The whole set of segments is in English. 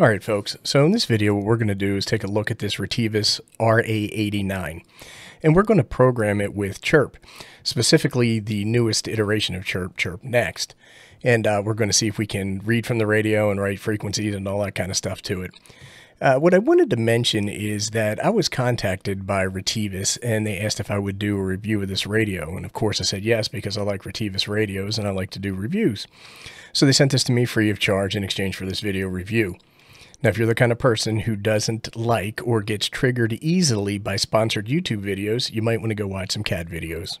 All right, folks. So in this video, what we're going to do is take a look at this Retevis RA89. And we're going to program it with Chirp, specifically the newest iteration of Chirp, Chirp Next. And uh, we're going to see if we can read from the radio and write frequencies and all that kind of stuff to it. Uh, what I wanted to mention is that I was contacted by Retevis and they asked if I would do a review of this radio. And of course I said yes because I like Retevis radios and I like to do reviews. So they sent this to me free of charge in exchange for this video review. Now, if you're the kind of person who doesn't like or gets triggered easily by sponsored YouTube videos, you might want to go watch some cat videos.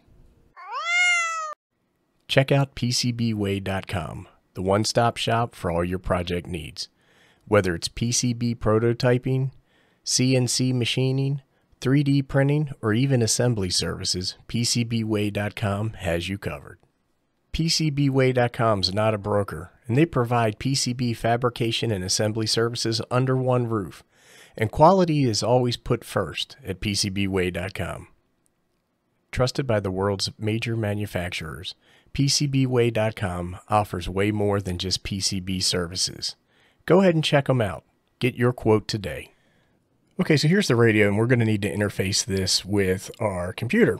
Check out PCBWay.com, the one stop shop for all your project needs. Whether it's PCB prototyping, CNC machining, 3D printing, or even assembly services, PCBWay.com has you covered. PCBWay.com is not a broker, and they provide PCB fabrication and assembly services under one roof. And quality is always put first at PCBWay.com. Trusted by the world's major manufacturers, PCBWay.com offers way more than just PCB services. Go ahead and check them out. Get your quote today. Okay, so here's the radio, and we're going to need to interface this with our computer.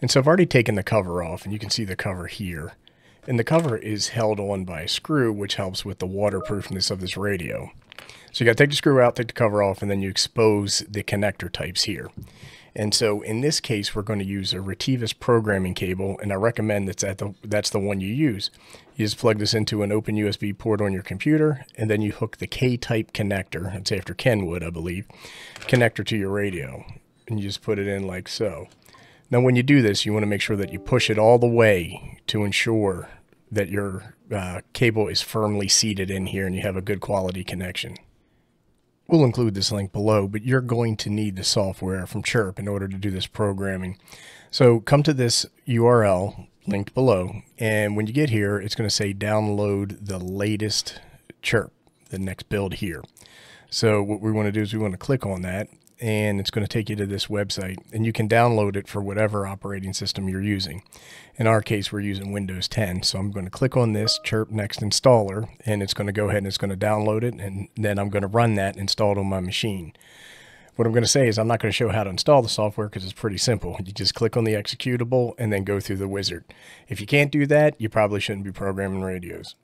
And so I've already taken the cover off, and you can see the cover here. And the cover is held on by a screw, which helps with the waterproofness of this radio. So you got to take the screw out, take the cover off, and then you expose the connector types here. And so in this case, we're going to use a Retevis programming cable, and I recommend that's, at the, that's the one you use. You just plug this into an open USB port on your computer, and then you hook the K-type connector, that's after Kenwood, I believe, connector to your radio. And you just put it in like so. Now when you do this, you want to make sure that you push it all the way to ensure that your uh, cable is firmly seated in here and you have a good quality connection. We'll include this link below, but you're going to need the software from Chirp in order to do this programming. So come to this URL linked below, and when you get here, it's going to say download the latest Chirp, the next build here. So what we want to do is we want to click on that, and it's going to take you to this website and you can download it for whatever operating system you're using. In our case, we're using Windows 10. So I'm going to click on this Chirp Next Installer and it's going to go ahead and it's going to download it and then I'm going to run that installed on my machine. What I'm going to say is I'm not going to show how to install the software because it's pretty simple. You just click on the executable and then go through the wizard. If you can't do that, you probably shouldn't be programming radios.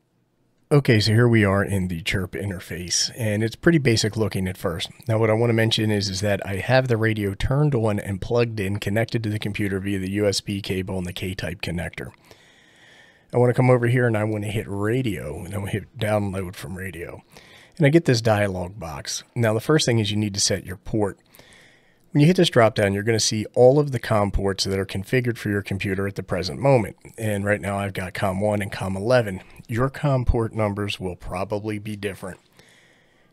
Okay, so here we are in the Chirp interface, and it's pretty basic looking at first. Now what I want to mention is, is that I have the radio turned on and plugged in, connected to the computer via the USB cable and the K-type connector. I want to come over here and I want to hit radio, and I want to hit download from radio. And I get this dialog box. Now the first thing is you need to set your port. When you hit this drop down, you're going to see all of the COM ports that are configured for your computer at the present moment. And right now I've got COM1 and COM11. Your COM port numbers will probably be different.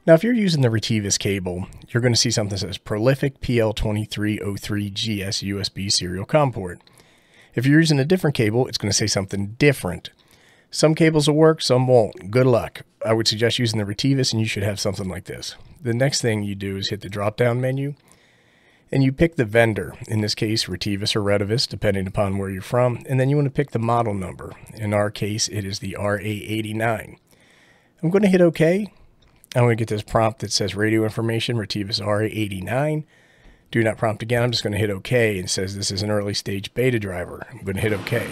Now, if you're using the Retevis cable, you're going to see something that says Prolific PL2303GS USB serial COM port. If you're using a different cable, it's going to say something different. Some cables will work, some won't. Good luck. I would suggest using the Retevis and you should have something like this. The next thing you do is hit the drop down menu and you pick the vendor, in this case Retevis or Retevis, depending upon where you're from, and then you want to pick the model number. In our case, it is the RA89. I'm going to hit OK. I'm going to get this prompt that says radio information, Retevis RA89. Do not prompt again. I'm just going to hit OK and says this is an early stage beta driver. I'm going to hit OK.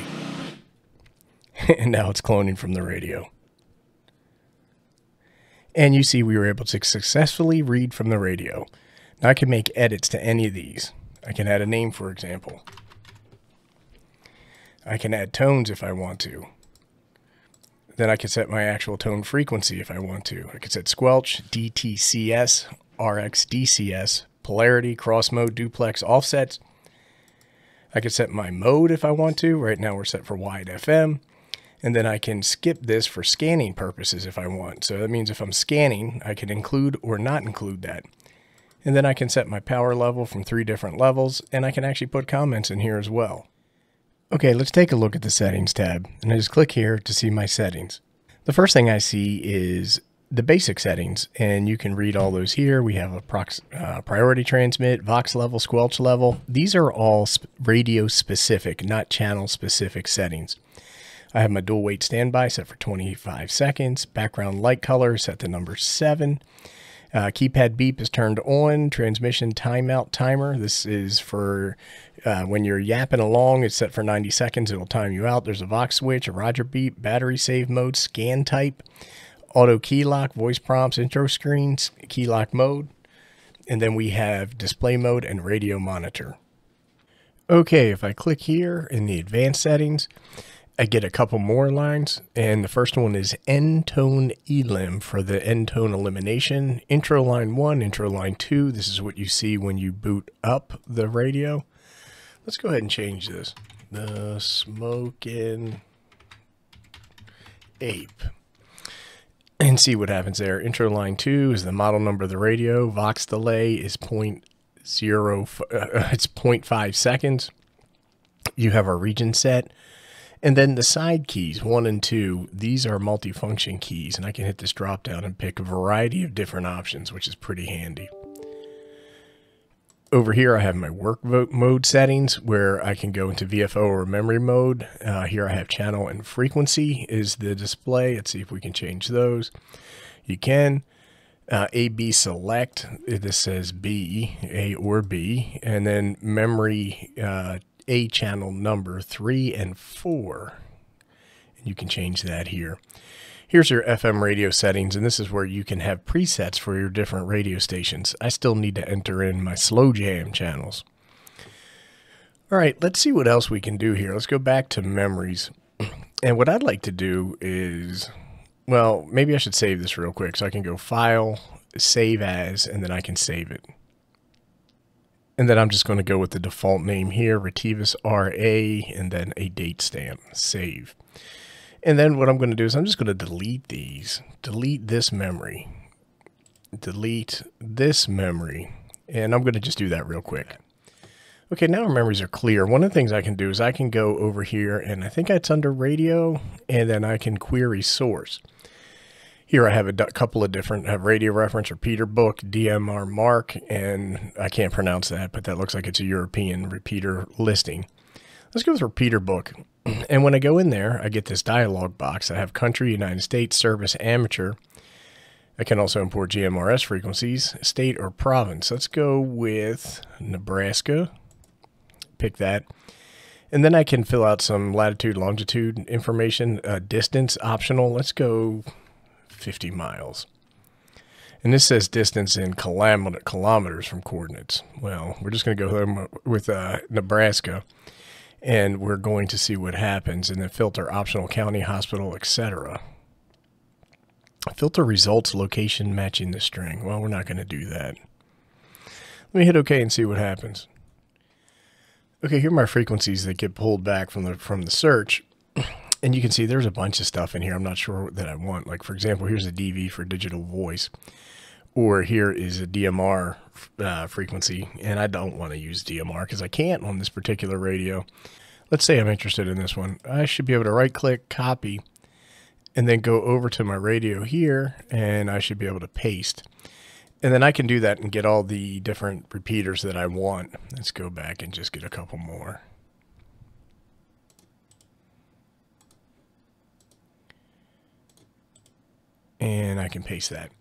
and now it's cloning from the radio. And you see we were able to successfully read from the radio. Now I can make edits to any of these. I can add a name, for example. I can add tones if I want to. Then I can set my actual tone frequency if I want to. I can set squelch, DTCS, RxDCS, polarity, cross mode, duplex, offsets. I can set my mode if I want to. Right now we're set for wide FM. And then I can skip this for scanning purposes if I want. So that means if I'm scanning, I can include or not include that. And then I can set my power level from three different levels, and I can actually put comments in here as well. Okay, let's take a look at the settings tab, and I just click here to see my settings. The first thing I see is the basic settings, and you can read all those here. We have a prox uh, priority transmit, Vox level, squelch level. These are all sp radio specific, not channel specific settings. I have my dual wait standby set for 25 seconds, background light color set to number 7, Uh, keypad beep is turned on. Transmission timeout timer. This is for uh, when you're yapping along. It's set for 90 seconds. It'll time you out. There's a Vox switch, a Roger beep, battery save mode, scan type, auto key lock, voice prompts, intro screens, key lock mode. And then we have display mode and radio monitor. Okay, if I click here in the advanced settings, I get a couple more lines, and the first one is end tone elim for the end tone elimination. Intro line one, intro line two. This is what you see when you boot up the radio. Let's go ahead and change this. The smoking ape. And see what happens there. Intro line two is the model number of the radio. Vox delay is point zero. Uh, it's 0.5 seconds. You have our region set. And then the side keys, one and two, these are multifunction keys, and I can hit this drop down and pick a variety of different options, which is pretty handy. Over here, I have my work mode settings where I can go into VFO or memory mode. Uh, here I have channel and frequency is the display. Let's see if we can change those. You can. Uh, A, B select, this says B, A or B, and then memory uh, a channel number 3 and 4. And you can change that here. Here's your FM radio settings, and this is where you can have presets for your different radio stations. I still need to enter in my slow jam channels. All right, let's see what else we can do here. Let's go back to memories. And what I'd like to do is, well, maybe I should save this real quick so I can go File, Save As, and then I can save it. And then I'm just going to go with the default name here, Retevis RA, and then a date stamp, save. And then what I'm going to do is I'm just going to delete these, delete this memory, delete this memory, and I'm going to just do that real quick. Okay, now our memories are clear. One of the things I can do is I can go over here, and I think it's under radio, and then I can query source. Here I have a couple of different, have radio reference or repeater book, DMR-MARC, and I can't pronounce that, but that looks like it's a European repeater listing. Let's go with repeater book. And when I go in there, I get this dialog box. I have country, United States, service, amateur. I can also import GMRS frequencies, state or province. Let's go with Nebraska. Pick that. And then I can fill out some latitude, longitude information, uh, distance optional. Let's go 50 miles. And this says distance in kilometers from coordinates. Well, we're just going to go with uh, Nebraska and we're going to see what happens and then filter optional county, hospital, etc. Filter results location matching the string. Well, we're not going to do that. Let me hit OK and see what happens. Okay, here are my frequencies that get pulled back from the from the search and you can see there's a bunch of stuff in here I'm not sure that I want. Like, for example, here's a DV for digital voice. Or here is a DMR uh, frequency, and I don't want to use DMR because I can't on this particular radio. Let's say I'm interested in this one. I should be able to right click, copy, and then go over to my radio here, and I should be able to paste. And then I can do that and get all the different repeaters that I want. Let's go back and just get a couple more. And I can paste that.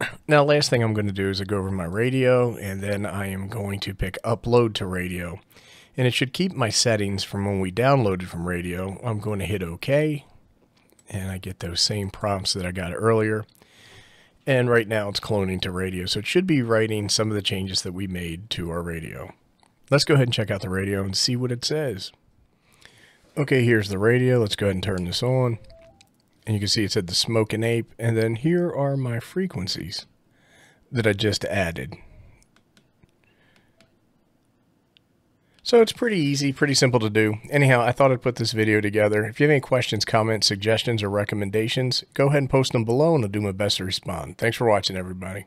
Now, last thing I'm going to do is I go over my radio, and then I am going to pick upload to radio. And it should keep my settings from when we downloaded from radio. I'm going to hit OK, and I get those same prompts that I got earlier. And right now it's cloning to radio, so it should be writing some of the changes that we made to our radio. Let's go ahead and check out the radio and see what it says. Okay, here's the radio. Let's go ahead and turn this on and you can see it said the smoking ape and then here are my frequencies that I just added. So it's pretty easy pretty simple to do. Anyhow I thought I'd put this video together. If you have any questions comments suggestions or recommendations go ahead and post them below and I'll do my best to respond. Thanks for watching everybody